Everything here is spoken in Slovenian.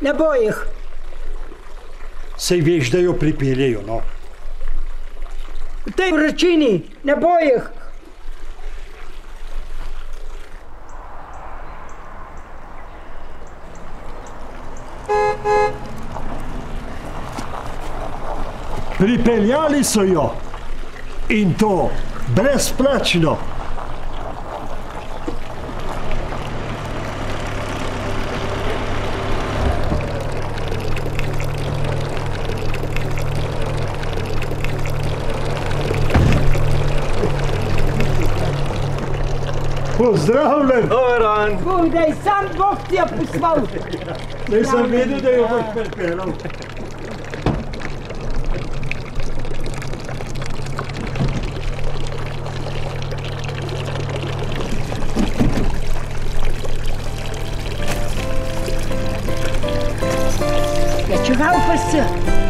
ne bo jih. Sej veš, da jo pripeljejo, no. V tej vročini ne bo jih. Pripeljali so jo in to brezplačno. Pozdravljen! Dobar dan! Budej sam, Bog ti je poslal! Nisam vidio da je ovo špepelov. Festival Façã.